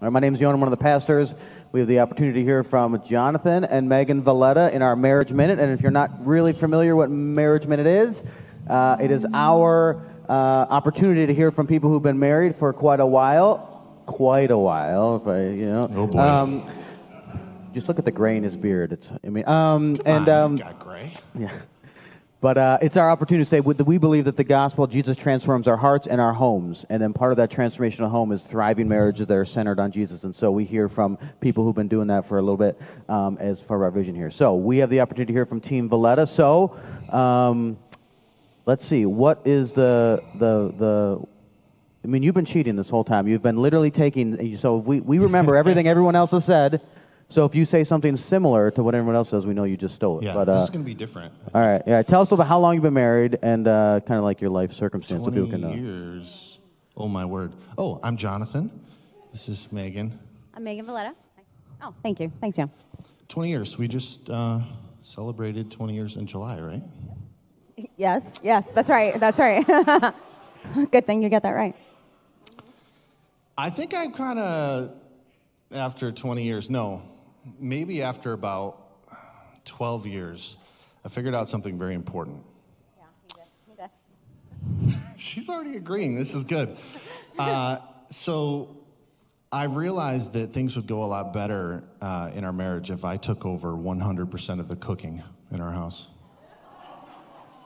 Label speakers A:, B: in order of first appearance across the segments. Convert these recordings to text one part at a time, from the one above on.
A: All right, my name is Yon. I'm one of the pastors. We have the opportunity to hear from Jonathan and Megan Valletta in our Marriage Minute. And if you're not really familiar what Marriage Minute is, uh, it is our uh, opportunity to hear from people who've been married for quite a while. Quite a while, if I, you know.
B: Oh, boy.
A: Um, just look at the gray in his beard. It's, I mean, um, and um,
B: got gray.
A: yeah. But uh, it's our opportunity to say we believe that the gospel, Jesus transforms our hearts and our homes. And then part of that transformation of home is thriving marriages that are centered on Jesus. And so we hear from people who've been doing that for a little bit um, as for our vision here. So we have the opportunity to hear from Team Valletta. So um, let's see. What is the, the, the, I mean, you've been cheating this whole time. You've been literally taking, so we, we remember everything everyone else has said. So if you say something similar to what everyone else says, we know you just stole it.
B: Yeah,
A: but,
B: this
A: uh,
B: is going to be different.
A: all right. Yeah. Tell us about how long you've been married and uh, kind of like your life circumstance so
B: 20
A: people can know.
B: years. Oh, my word. Oh, I'm Jonathan. This is Megan.
C: I'm Megan Valletta. Oh, thank you. Thanks, Joe.
B: 20 years. We just uh, celebrated 20 years in July, right?
C: Yes, yes, that's right. That's right. Good thing you get that right.
B: I think I'm kind of, after 20 years, no, maybe after about 12 years, I figured out something very important. Yeah, he did. She's already agreeing. This is good. Uh, so I realized that things would go a lot better uh, in our marriage if I took over 100% of the cooking in our house.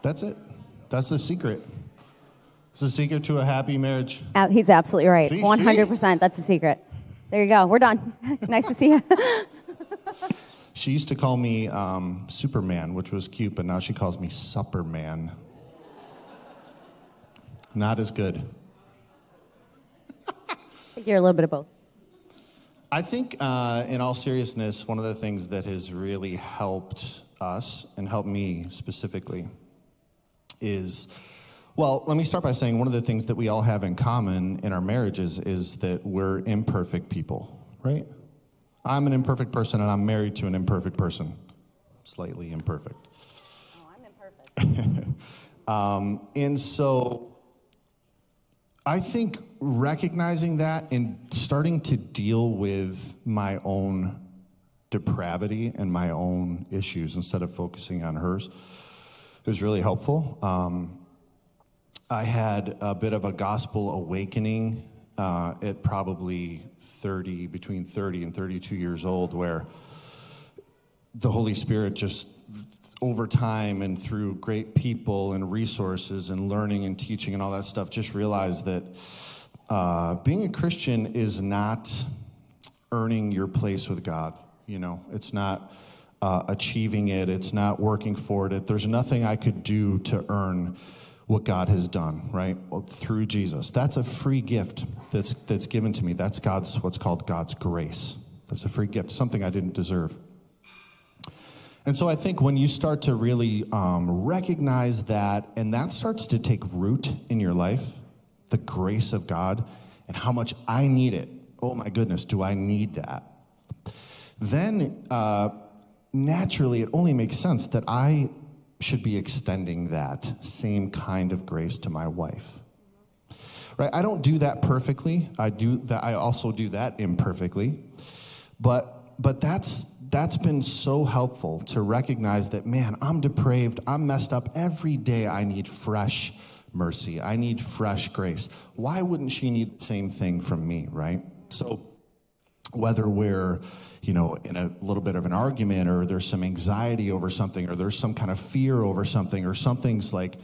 B: That's it. That's the secret. It's the secret to a happy marriage.
C: Uh, He's absolutely right.
B: See, see?
C: 100%. That's the secret. There you go. We're done. nice to see you.
B: She used to call me um, Superman, which was cute, but now she calls me Supperman. Not as good.
C: You're a little bit of both.
B: I think, uh, in all seriousness, one of the things that has really helped us and helped me specifically is, well, let me start by saying one of the things that we all have in common in our marriages is that we're imperfect people, right? I'm an imperfect person and I'm married to an imperfect person, slightly imperfect.
C: Oh, I'm imperfect.
B: Um, and so I think recognizing that and starting to deal with my own depravity and my own issues instead of focusing on hers is really helpful. Um, I had a bit of a gospel awakening uh, at probably 30, between 30 and 32 years old, where the Holy Spirit just over time and through great people and resources and learning and teaching and all that stuff, just realized that uh, being a Christian is not earning your place with God. You know, it's not uh, achieving it, it's not working for it. There's nothing I could do to earn what God has done, right? Well, through Jesus. That's a free gift that's, that's given to me. That's God's, what's called God's grace. That's a free gift, something I didn't deserve. And so I think when you start to really um, recognize that, and that starts to take root in your life, the grace of God, and how much I need it. Oh my goodness, do I need that? Then uh, naturally, it only makes sense that I should be extending that same kind of grace to my wife. Right? I don't do that perfectly. I do that. I also do that imperfectly, but but that's that's been so helpful to recognize that man i'm depraved i'm messed up every day i need fresh mercy i need fresh grace why wouldn't she need the same thing from me right so whether we're you know in a little bit of an argument or there's some anxiety over something or there's some kind of fear over something or something's like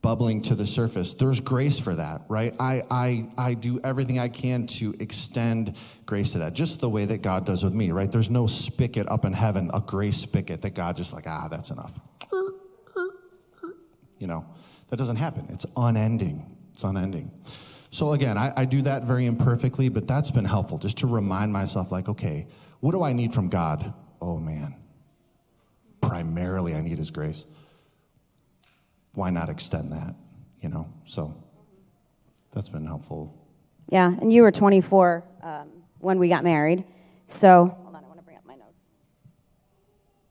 B: bubbling to the surface there's grace for that right? I i i do everything i can to extend grace to that just the way that god does with me right? There's no spigot up in heaven a grace spigot that god just like ah that's enough. You know that doesn't happen. It's unending. It's unending. So again I, I do that very imperfectly but that's been helpful just to remind myself like okay what do i need from god oh man primarily i need his grace why not extend that you know so that's been helpful
C: Yeah, and you were 24 um, when we got married. So, hold on, I want to bring up my notes.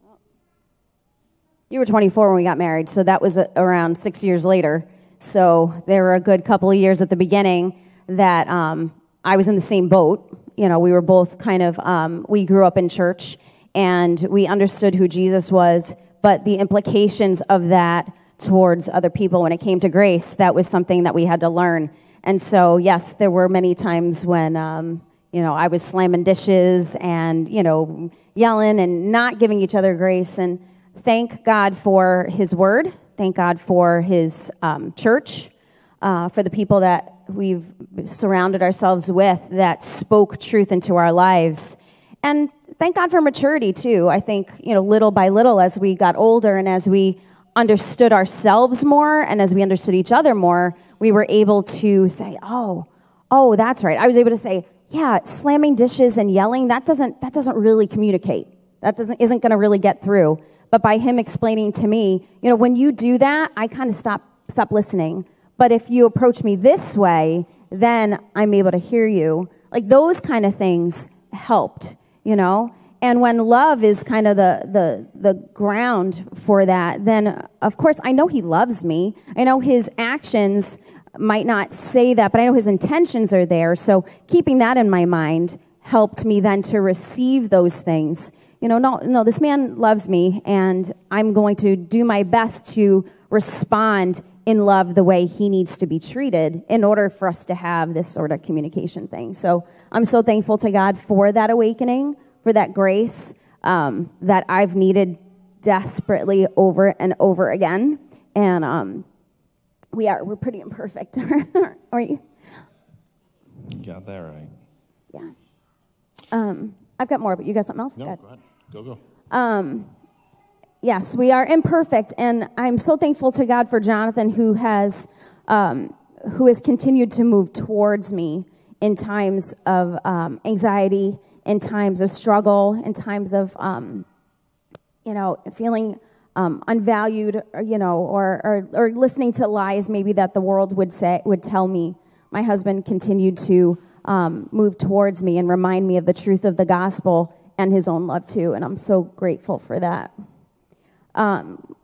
C: Oh. You were 24 when we got married, so that was uh, around six years later. So there were a good couple of years at the beginning that um, I was in the same boat, you know, we were both kind of, um, we grew up in church and we understood who Jesus was, but the implications of that towards other people when it came to grace, that was something that we had to learn. And so, yes, there were many times when, um, you know, I was slamming dishes and, you know, yelling and not giving each other grace. And thank God for His Word. Thank God for His um, church, uh, for the people that we've surrounded ourselves with that spoke truth into our lives. And thank God for maturity, too. I think, you know, little by little, as we got older and as we understood ourselves more and as we understood each other more, we were able to say, oh, oh, that's right. I was able to say, yeah, slamming dishes and yelling, that doesn't, that doesn't really communicate. That doesn't, isn't going to really get through. But by him explaining to me, you know, when you do that, I kind of stop, stop listening. But if you approach me this way, then I'm able to hear you. Like those kind of things helped, you know? And when love is kind of the, the, the ground for that, then of course I know he loves me. I know his actions might not say that, but I know his intentions are there. So keeping that in my mind helped me then to receive those things. You know, no, no, this man loves me, and I'm going to do my best to respond in love the way he needs to be treated in order for us to have this sort of communication thing. So I'm so thankful to God for that awakening, for that grace um, that I've needed desperately over and over again. And um, we are, we're pretty imperfect, aren't you?
B: You got that right.
C: Yeah. Um, I've got more, but you got something else?
B: No,
C: Go
B: go ahead. Go, go.
C: Um, yes, we are imperfect, and I'm so thankful to God for Jonathan, who has um, who has continued to move towards me in times of um, anxiety, in times of struggle, in times of um, you know feeling um, unvalued, or, you know, or, or or listening to lies maybe that the world would say would tell me. My husband continued to um, move towards me and remind me of the truth of the gospel and his own love too, and I'm so grateful for that um,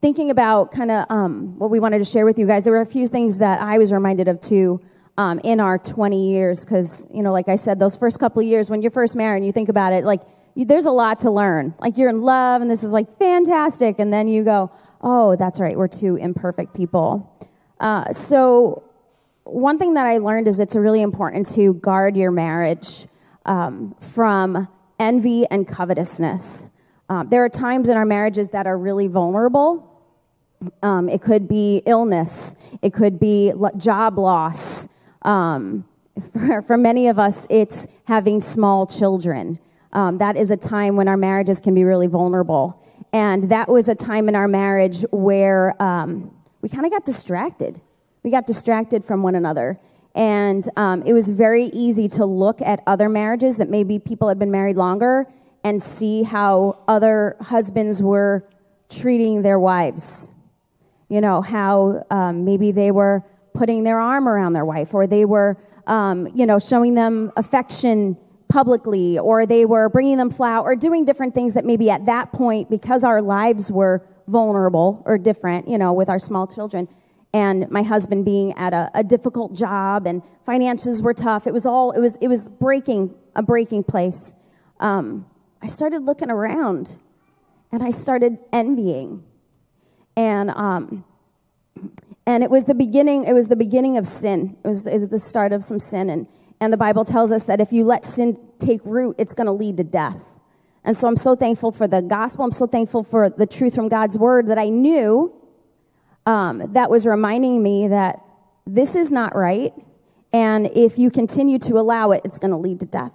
C: thinking about kind of um, what we wanted to share with you guys, there were a few things that I was reminded of too um, in our 20 years. Because, you know, like I said, those first couple of years when you're first married and you think about it, like, you, there's a lot to learn. Like, you're in love and this is like fantastic. And then you go, oh, that's right, we're two imperfect people. Uh, so, one thing that I learned is it's really important to guard your marriage um, from envy and covetousness. Um, there are times in our marriages that are really vulnerable. Um, it could be illness, it could be job loss. Um, for, for, many of us, it's having small children. Um, that is a time when our marriages can be really vulnerable. And that was a time in our marriage where um, we kind of got distracted. We got distracted from one another. And um, it was very easy to look at other marriages that maybe people had been married longer and see how other husbands were treating their wives. You know, how um, maybe they were putting their arm around their wife, or they were, um, you know, showing them affection publicly, or they were bringing them flower, or doing different things that maybe at that point, because our lives were vulnerable or different, you know, with our small children, and my husband being at a, a difficult job and finances were tough. It was all, it was, it was breaking, a breaking place. Um, I started looking around and I started envying. And, um, and it was the beginning, it was the beginning of sin. It was, it was the start of some sin. And, and the Bible tells us that if you let sin take root, it's going to lead to death. And so I'm so thankful for the gospel. I'm so thankful for the truth from God's word that I knew um, that was reminding me that this is not right. And if you continue to allow it, it's going to lead to death.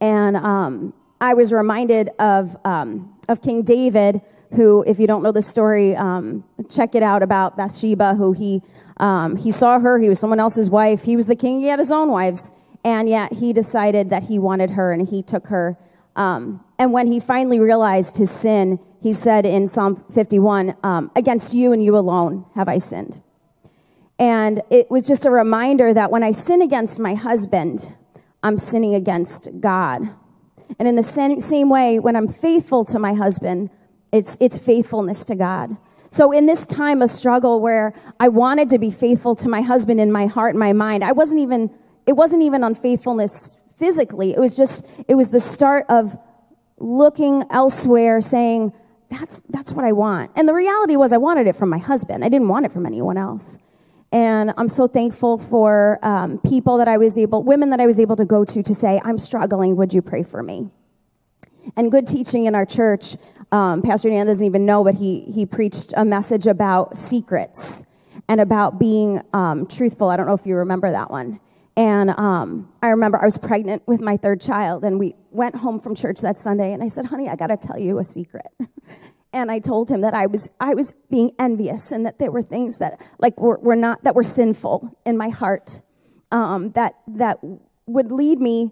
C: And um, I was reminded of, um, of King David, who, if you don't know the story, um, check it out about Bathsheba, who he, um, he saw her, he was someone else's wife. He was the king, he had his own wives. And yet he decided that he wanted her and he took her. Um, and when he finally realized his sin, he said in Psalm 51, um, Against you and you alone have I sinned. And it was just a reminder that when I sin against my husband, I'm sinning against God. And in the same way, when I'm faithful to my husband, it's, it's faithfulness to God. So in this time of struggle where I wanted to be faithful to my husband in my heart and my mind, I wasn't even, it wasn't even unfaithfulness physically. It was just, it was the start of looking elsewhere, saying, that's, that's what I want. And the reality was, I wanted it from my husband. I didn't want it from anyone else. And I'm so thankful for um, people that I was able, women that I was able to go to to say, I'm struggling. Would you pray for me? And good teaching in our church. Um, Pastor Dan doesn't even know, but he, he preached a message about secrets and about being um, truthful. I don't know if you remember that one. And um, I remember I was pregnant with my third child, and we went home from church that Sunday, and I said, "Honey, I got to tell you a secret." and I told him that I was I was being envious, and that there were things that like were, were not that were sinful in my heart, um, that that would lead me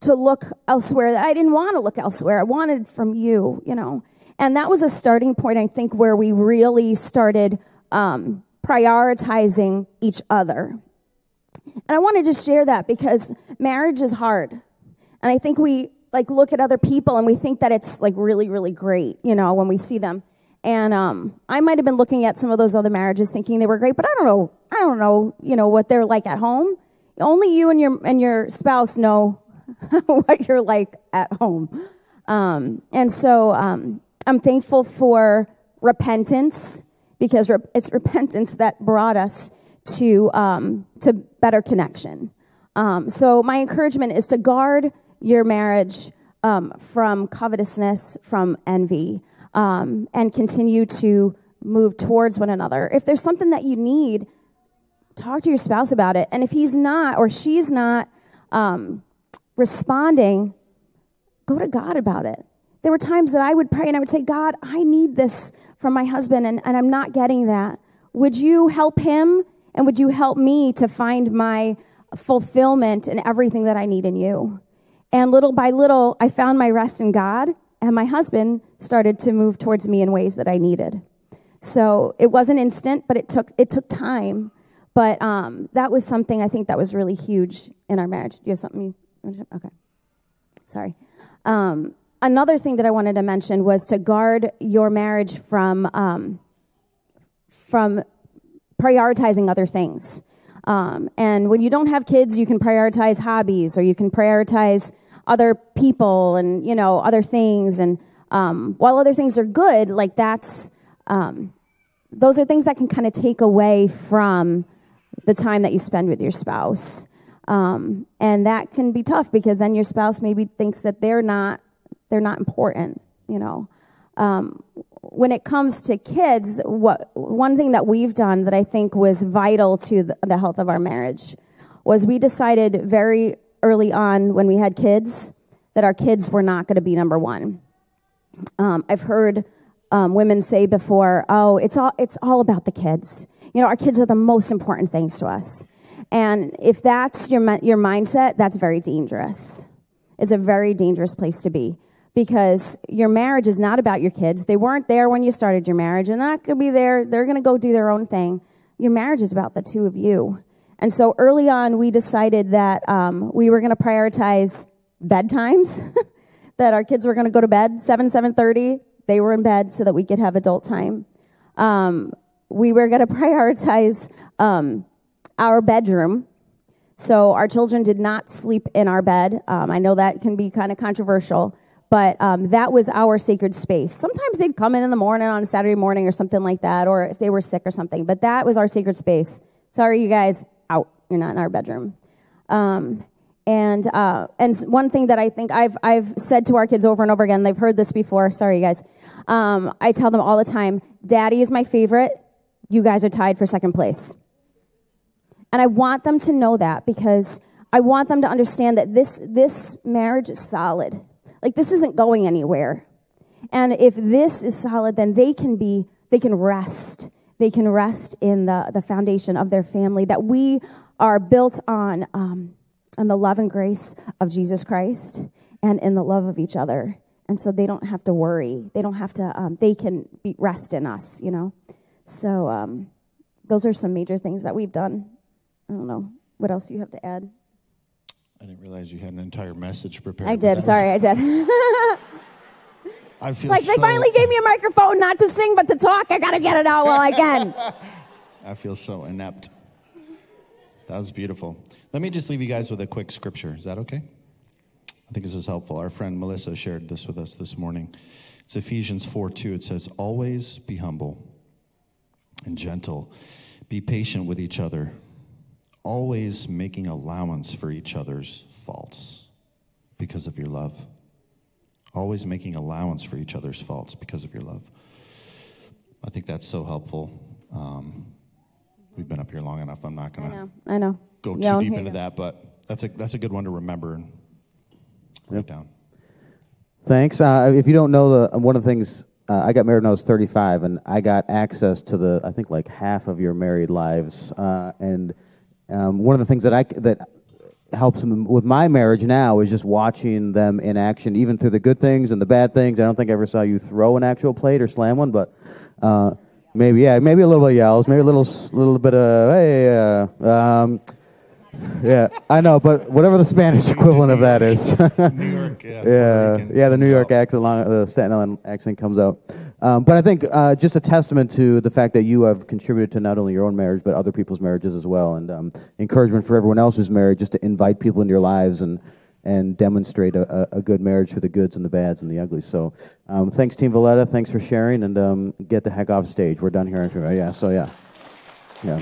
C: to look elsewhere. That I didn't want to look elsewhere. I wanted from you, you know. And that was a starting point, I think, where we really started um, prioritizing each other and I wanted to share that because marriage is hard. And I think we like look at other people and we think that it's like really, really great, you know, when we see them. And um, I might have been looking at some of those other marriages thinking they were great, but I don't know. I don't know, you know, what they're like at home. Only you and your and your spouse know what you're like at home. Um, and so um, I'm thankful for repentance because it's repentance that brought us to, um, to better connection. Um, so, my encouragement is to guard your marriage um, from covetousness, from envy, um, and continue to move towards one another. If there's something that you need, talk to your spouse about it. And if he's not or she's not um, responding, go to God about it. There were times that I would pray and I would say, God, I need this from my husband and, and I'm not getting that. Would you help him and would you help me to find my fulfillment and everything that I need in you? And little by little, I found my rest in God, and my husband started to move towards me in ways that I needed. So it wasn't instant, but it took it took time. But um, that was something I think that was really huge in our marriage. Do you have something? You, okay, sorry. Um, another thing that I wanted to mention was to guard your marriage from um, from prioritizing other things. Um, and when you don't have kids, you can prioritize hobbies or you can prioritize other people and, you know, other things. And um, while other things are good, like that's, um, those are things that can kind of take away from the time that you spend with your spouse. Um, and that can be tough because then your spouse maybe thinks that they're not, they're not important, you know. Um, when it comes to kids, what, one thing that we've done that I think was vital to the, the health of our marriage was we decided very early on when we had kids that our kids were not going to be number one. Um, I've heard um, women say before, "Oh, it's all it's all about the kids." You know, our kids are the most important things to us, and if that's your your mindset, that's very dangerous. It's a very dangerous place to be because your marriage is not about your kids. They weren't there when you started your marriage, and they're not going to be there. They're going to go do their own thing. Your marriage is about the two of you. And so early on, we decided that um, we were going to prioritize bedtimes, that our kids were going to go to bed 7 7.30 they were in bed so that we could have adult time um, we were going to prioritize um, our bedroom so our children did not sleep in our bed um, i know that can be kind of controversial but um, that was our sacred space. Sometimes they'd come in in the morning on a Saturday morning or something like that, or if they were sick or something. But that was our sacred space. Sorry, you guys. You're not in our bedroom. Um, and uh, and one thing that I think I've I've said to our kids over and over again, they've heard this before. Sorry, you guys. Um, I tell them all the time, "Daddy is my favorite. You guys are tied for second place." And I want them to know that because I want them to understand that this this marriage is solid like this isn't going anywhere. And if this is solid, then they can be, they can rest. They can rest in the, the foundation of their family that we are built on, um, on the love and grace of Jesus Christ and in the love of each other. And so they don't have to worry. They don't have to, um, they can be, rest in us, you know? So um, those are some major things that we've done. I don't know. What else you have to add?
B: I didn't realize you had an entire message prepared.
C: I did. Sorry, I did.
B: I feel
C: it's like
B: so,
C: they finally gave me a microphone not to sing but to talk. I got to get it out while I can.
B: I feel so inept. That was beautiful. Let me just leave you guys with a quick scripture. Is that okay? I think this is helpful. Our friend Melissa shared this with us this morning. It's Ephesians 4 2. It says, Always be humble and gentle, be patient with each other, always making allowance for each other's faults because of your love. Always making allowance for each other's faults because of your love. I think that's so helpful. Um, we've been up here long enough. I'm not going to
C: know. I know.
B: go too
C: Yelling
B: deep into that, but that's a that's a good one to remember and write down.
A: Thanks. Uh, if you don't know, the one of the things uh, I got married when I was 35, and I got access to the I think like half of your married lives. Uh, and um, one of the things that I that helps with my marriage now is just watching them in action, even through the good things and the bad things. I don't think I ever saw you throw an actual plate or slam one, but uh, maybe yeah, maybe a little bit of yells, maybe a little little bit of hey. Uh, um, yeah, I know, but whatever the Spanish equivalent of that is.
B: New York, yeah.
A: Yeah, yeah, the New York accent, the Staten Island accent comes out. Um, but I think uh, just a testament to the fact that you have contributed to not only your own marriage but other people's marriages as well, and um, encouragement for everyone else who's married, just to invite people into your lives and and demonstrate a, a good marriage through the goods and the bads and the uglies. So, um, thanks, Team Valletta. Thanks for sharing, and um, get the heck off stage. We're done here. Yeah. So yeah. yeah.